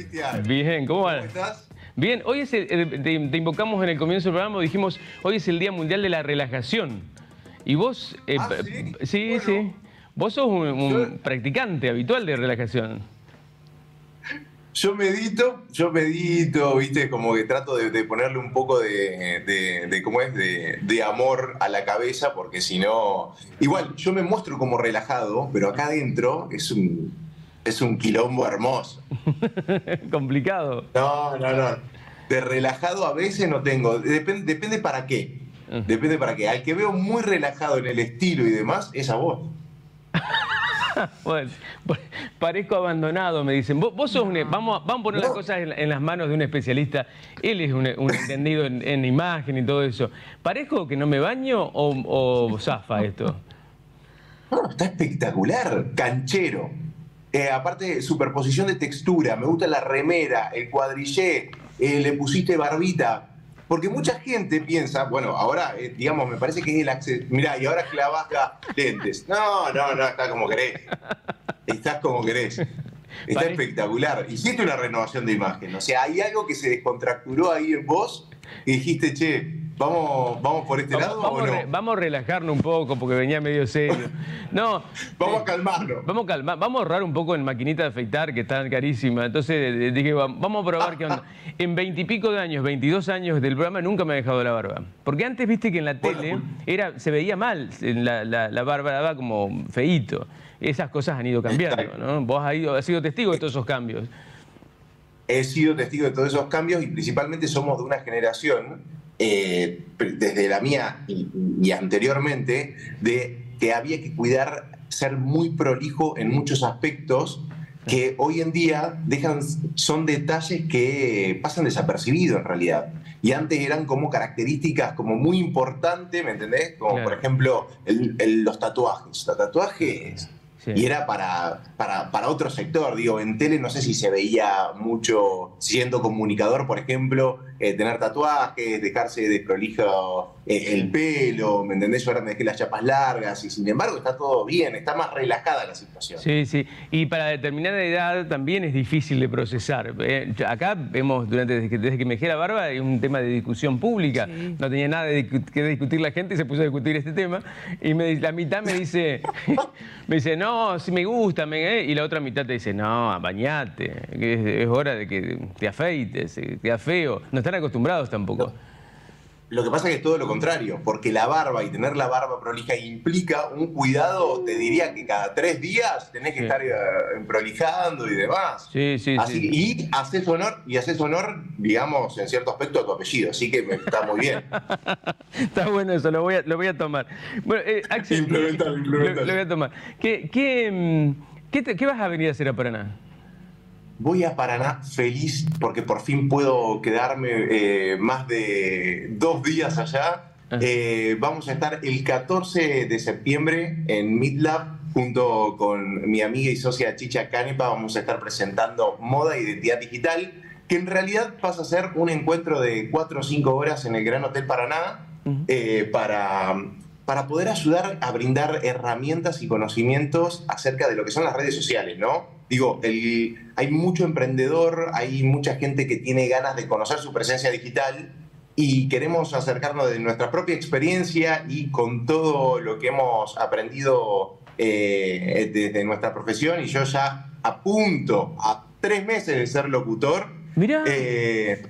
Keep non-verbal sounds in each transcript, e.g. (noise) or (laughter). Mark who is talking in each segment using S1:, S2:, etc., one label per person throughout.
S1: Cristian?
S2: Bien, ¿cómo?
S1: ¿Cómo estás?
S2: Bien, hoy es el- te, te invocamos en el comienzo del programa, dijimos, hoy es el Día Mundial de la Relajación. Y vos, eh,
S1: Ah, ¿sí?
S2: sí,
S1: Bueno.
S2: sí. Vos sos un, un
S1: Yo-
S2: practicante habitual de relajación.
S1: Yo medito, yo medito, viste, como que trato de, de ponerle un poco de, de- de ¿cómo es? De, de amor a la cabeza, porque si no. Igual, yo me muestro como relajado, pero acá adentro es un, es un quilombo hermoso. (laughs)
S2: Complicado.
S1: No, no, no. De relajado a veces no tengo. Depende, depende para qué. Depende para qué. Al que veo muy relajado en el estilo y demás, es a vos. (laughs)
S2: Bueno, pa- parezco abandonado, me dicen. Vos, vos sos un, vamos, a- vamos a poner las cosas en, en las manos de un especialista. Él es un, un entendido en, en imagen y todo eso. ¿Parezco que no me baño o, o zafa esto?
S1: No, está espectacular, canchero. Eh, aparte, superposición de textura, me gusta la remera, el cuadrillé, eh, le pusiste barbita. Porque mucha gente piensa, bueno, ahora, eh, digamos, me parece que es el acceso. Mirá, y ahora clavas acá lentes. No, no, no, está como querés. Estás como querés. Está
S2: Pare-
S1: espectacular. Hiciste una renovación de imagen. O sea, hay algo que se descontracturó ahí en vos y dijiste, che, ¿vamos, vamos por este
S2: Vamos,
S1: lado
S2: vamos
S1: o
S2: a
S1: no?
S2: re- vamos a relajarnos un poco porque venía medio serio. No,
S1: Vamos
S2: eh,
S1: a calmarlo.
S2: Vamos a calmar, vamos a ahorrar un poco en maquinita de afeitar, que están carísimas. Entonces eh, dije, va- vamos a probar qué onda. (laughs) En veintipico de años, 22 años del programa, nunca me ha dejado la barba. Porque antes viste que en la
S1: Bueno,
S2: tele era, se veía mal, la, la, la barba daba como feíto. Esas cosas han ido cambiando, ¿no? Vos has, ido- has sido testigo de todos esos cambios.
S1: he sido testigo de todos esos cambios y principalmente somos de una generación, eh, desde la mía y, y anteriormente, de que había que cuidar, ser muy prolijo en muchos aspectos que hoy en día dejan, son detalles que pasan desapercibidos en realidad. Y antes eran como características como muy importantes, ¿me entendés? Como
S2: Claro.
S1: por ejemplo el- el- los tatuajes. Los tatuajes
S2: Sí.
S1: y era para, para, para otro sector. Digo, en tele no sé si se veía mucho, siendo comunicador, por ejemplo, eh, tener tatuajes, dejarse de prolijo eh, el pelo, ¿me entendés? Yo ahora me dejé las chapas largas y sin embargo está todo bien, está más relajada la situación.
S2: Sí, sí. Y para determinada edad también es difícil de procesar. Eh, acá vemos, durante, desde que, desde que me dejé la barba, hay un tema de discusión pública.
S3: Sí.
S2: No tenía nada de que discutir la gente y se puso a discutir este tema. Y me, la mitad me dice, (laughs) me dice, no, si me gusta, me, eh", y la otra mitad te dice, no, bañate, es, es hora de que te afeites, te feo. No están acostumbrados tampoco.
S1: Lo que pasa es que es todo lo contrario, porque la barba y tener la barba prolija implica un cuidado, te diría que cada tres días tenés que
S2: Sí.
S1: estar eh, prolijando y demás.
S2: Sí, sí,
S1: Así,
S2: sí.
S1: Y haces honor, y haces honor, digamos, en cierto aspecto a tu apellido, así que está muy bien. (laughs)
S2: Está bueno eso, lo voy a, lo voy a tomar. Bueno, eh, Axel,
S1: Implementalo,
S2: lo-
S1: implementalo.
S2: Lo, voy a tomar. ¿Qué, qué, mm, qué te- qué vas a venir a hacer a Paraná?
S1: Voy a Paraná feliz porque por fin puedo quedarme eh, más de dos días allá.
S2: Ah.
S1: Eh, vamos a estar el 14 de septiembre en MidLab junto con mi amiga y socia Chicha Canepa. Vamos a estar presentando moda e identidad digital, que en realidad pasa a ser un encuentro de 4 o 5 horas en el Gran Hotel Paraná eh, para, para poder ayudar a brindar herramientas y conocimientos acerca de lo que son las redes sociales, ¿no? Digo, el- hay mucho emprendedor, hay mucha gente que tiene ganas de conocer su presencia digital y queremos acercarnos de nuestra propia experiencia y con todo lo que hemos aprendido eh, desde nuestra profesión y yo ya a punto, a tres meses de ser locutor,
S2: Mirá,
S1: eh,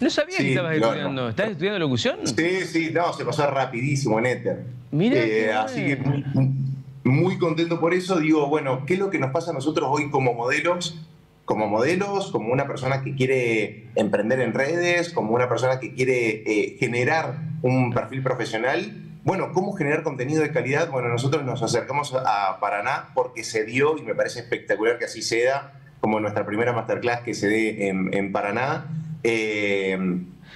S2: no sabía que estabas
S1: no,
S2: estudiando.
S1: no.
S2: ¿Estás estudiando locución?
S1: Sí, sí, no, se pasó rapidísimo en Ether.
S2: Mira
S1: Eh, así que. Muy, contento por eso. Digo, bueno, ¿qué es lo que nos pasa a nosotros hoy como modelos? Como modelos, como una persona que quiere emprender en redes, como una persona que quiere eh, generar un perfil profesional. Bueno, ¿cómo generar contenido de calidad? Bueno, nosotros nos acercamos a Paraná porque se dio y me parece espectacular que así sea, como nuestra primera masterclass que se dé en, en Paraná. Eh,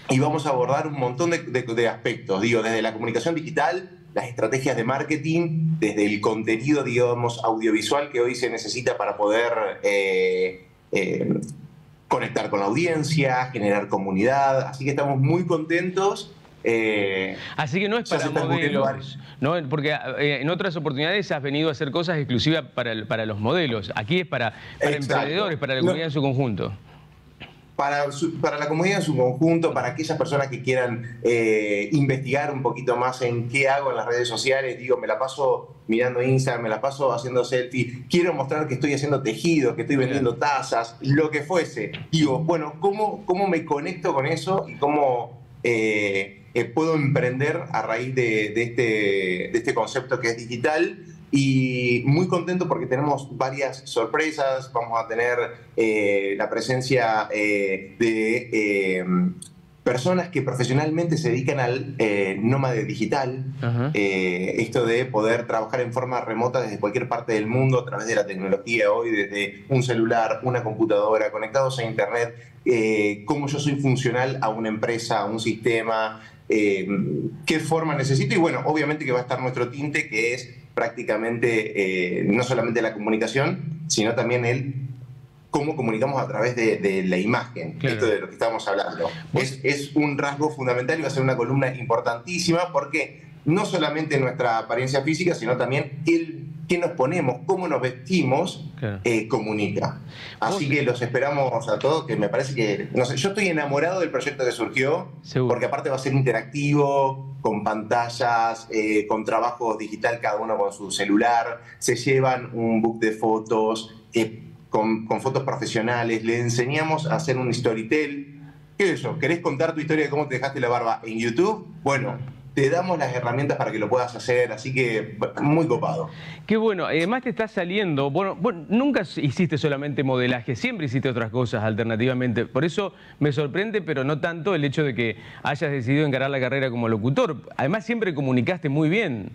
S1: y vamos a abordar un montón de, de- de aspectos, digo, desde la comunicación digital, las estrategias de marketing, desde el contenido, digamos, audiovisual que hoy se necesita para poder eh, eh, conectar con la audiencia, generar comunidad. Así que estamos muy contentos Eh,
S2: Así que no es para modelos, ¿no? porque eh, en otras oportunidades has venido a hacer cosas exclusivas para, para los modelos. Aquí es para, emprendedores, para la comunidad en su conjunto
S1: para, para la comunidad en su conjunto, para aquellas personas que quieran eh, investigar un poquito más en qué hago en las redes sociales, digo, me la paso mirando Instagram, me la paso haciendo selfie, quiero mostrar que estoy haciendo tejido, que estoy vendiendo tazas, lo que fuese. Digo, bueno, ¿cómo, cómo me conecto con eso y cómo eh, eh, puedo emprender a raíz de, de, este, de este concepto que es digital? Y muy contento porque tenemos varias sorpresas. Vamos a tener eh, la presencia eh, de eh, personas que profesionalmente se dedican al nómade digital. esto de poder trabajar en forma remota desde cualquier parte del mundo a través de la tecnología hoy, desde un celular, una computadora, conectados a Internet. cómo yo soy funcional a una empresa, a un sistema. qué forma necesito y bueno, obviamente que va a estar nuestro tinte que es prácticamente eh, no solamente la comunicación, sino también el cómo comunicamos a través de, la imagen, esto de lo que estamos hablando. Es, es, un rasgo fundamental y va a ser una columna importantísima porque no solamente nuestra apariencia física, sino también el qué nos ponemos, cómo nos vestimos, eh, comunica. Así que los esperamos a todos, que me parece que, no sé, yo estoy enamorado del proyecto que surgió, porque aparte va a ser interactivo, con pantallas, eh, con trabajo digital, cada uno con su celular, se llevan un book de fotos, eh, con, con, fotos profesionales, le enseñamos a hacer un storytell. ¿Qué es eso? ¿Querés contar tu historia de cómo te dejaste la barba en YouTube? Bueno, te damos las herramientas para que lo puedas hacer, así que muy copado.
S2: Qué bueno, además te está saliendo, bueno, nunca hiciste solamente modelaje, siempre hiciste otras cosas alternativamente, por eso me sorprende, pero no tanto el hecho de que hayas decidido encarar la carrera como locutor, además siempre comunicaste muy bien.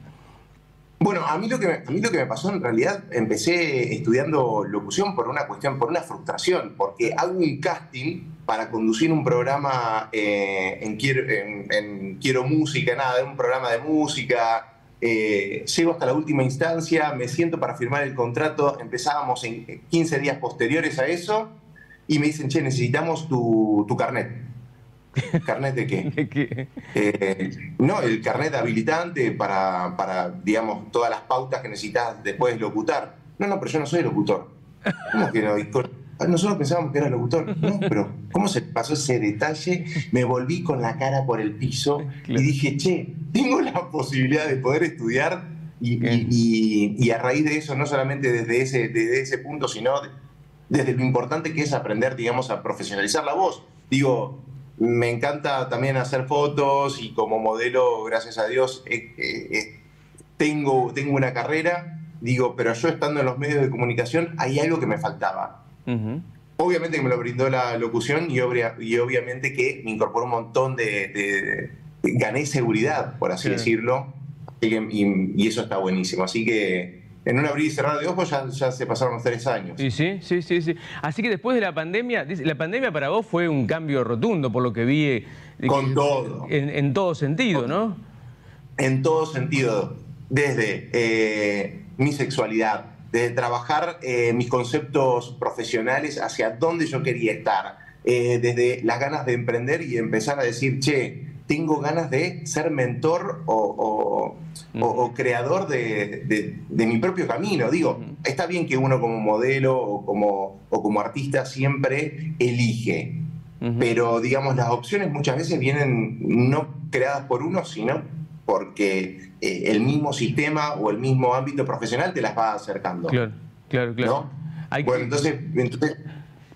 S1: Bueno, a mí, lo que me, a mí lo que me pasó en realidad, empecé estudiando locución por una cuestión, por una frustración, porque hago un casting para conducir un programa eh, en, Quiero, en, Quiero Música, nada, un programa de música, eh, llego hasta la última instancia, me siento para firmar el contrato, empezábamos en 15 días posteriores a eso, y me dicen, che, necesitamos tu, tu carnet. ¿Carnet (laughs) de qué? Eh, no, el carnet habilitante para, para, digamos, todas las pautas que necesitas después locutar. No, no, pero yo no soy locutor. ¿Cómo que no? Ah, nosotros pensábamos que era locutor. No, pero ¿cómo se pasó ese detalle? Me volví con la cara por el piso (laughs) y dije, che, tengo la posibilidad de poder estudiar y, y, a raíz de eso, no solamente desde ese, desde ese punto, sino desde lo importante que es aprender, digamos, a profesionalizar la voz. Digo, me encanta también hacer fotos y como modelo, gracias a Dios, eh, eh, tengo, tengo una carrera, digo, pero yo estando en los medios de comunicación hay algo que me faltaba. Obviamente que me lo brindó la locución y, y obviamente que me incorporó un montón de... gané seguridad, por así decirlo, y eso está buenísimo. Así que en un abrir y cerrar de ojos ya, se pasaron los tres años.
S2: Sí, sí, sí, sí, sí. Así que después de la pandemia, la pandemia para vos fue un cambio rotundo, por lo que vi. Eh,
S1: Con todo.
S2: En, todo sentido, ¿no?
S1: En todo sentido. Desde eh, mi sexualidad, desde trabajar eh, mis conceptos profesionales hacia dónde yo quería estar, desde las ganas de emprender y empezar a decir, che, tengo ganas de ser mentor o, creador de, mi propio camino. Digo, está bien que uno como modelo o como, o como artista siempre elige, pero digamos, las opciones muchas veces vienen no creadas por uno, sino porque eh, el mismo sistema o el mismo ámbito profesional te las va acercando.
S2: Claro, claro, claro.
S1: bueno, entonces, entonces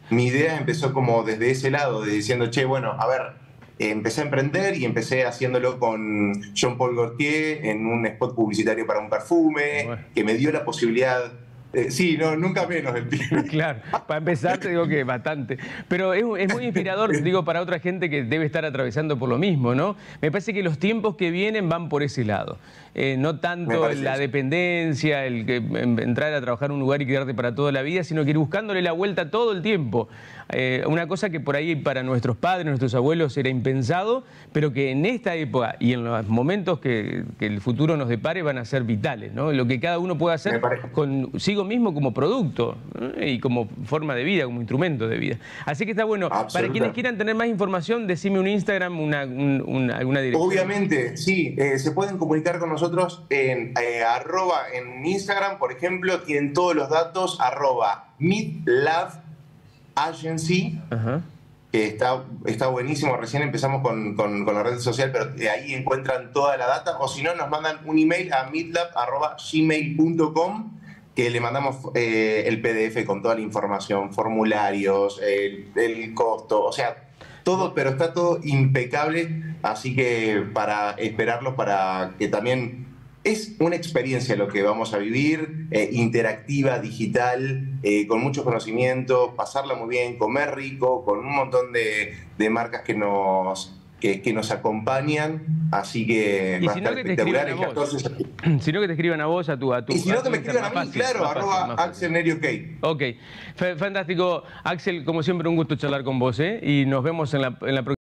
S1: mi idea empezó como desde ese lado, de diciendo, che, bueno, a ver, empecé a emprender y empecé haciéndolo con Jean-Paul Gaultier en un spot publicitario para un perfume, que me dio la posibilidad eh, sí, no, nunca menos el (laughs)
S2: Claro, para empezar te digo que bastante. Pero es, muy inspirador, (laughs) digo, para otra gente que debe estar atravesando por lo mismo, ¿no? Me parece que los tiempos que vienen van por ese lado. Eh, no tanto la dependencia, el que entrar a trabajar en un lugar y quedarte para toda la vida, sino que ir buscándole la vuelta todo el tiempo. Eh, una cosa que por ahí para nuestros padres, nuestros abuelos era impensado, pero que en esta época y en los momentos que, el futuro nos depare van a ser vitales, ¿no? Lo que cada uno puede hacer con, sigo uno mismo como producto y como forma de vida, como instrumento de vida. Así que está bueno. Para quienes quieran tener más información, decime un Instagram, una, alguna dirección.
S1: Obviamente, sí. Eh, se pueden comunicar con nosotros en eh, arroba en Instagram, por ejemplo, tienen todos los datos, arroba midlab agency. que está, está buenísimo. Recién empezamos con, con, la red social, pero ahí encuentran toda la data. O si no, nos mandan un email a midlab.gmail.com que le mandamos eh, el PDF con toda la información, formularios, el, el, costo, o sea, todo, pero está todo impecable, así que para esperarlo, para que también es una experiencia lo que vamos a vivir, eh, interactiva, digital, eh, con mucho conocimiento, pasarla muy bien, comer rico, con un montón de, de marcas que nos que, nos acompañan, así que
S2: y si no que te escriban a vos. (clears throat) Si no que te escriban a vos, a tu... A tu
S1: y si no que me escriban a mí, claro, arroba Axel Nerio
S2: Ok, fantástico. Axel, como siempre, un gusto charlar con vos, ¿eh? Y nos vemos en la, en la próxima.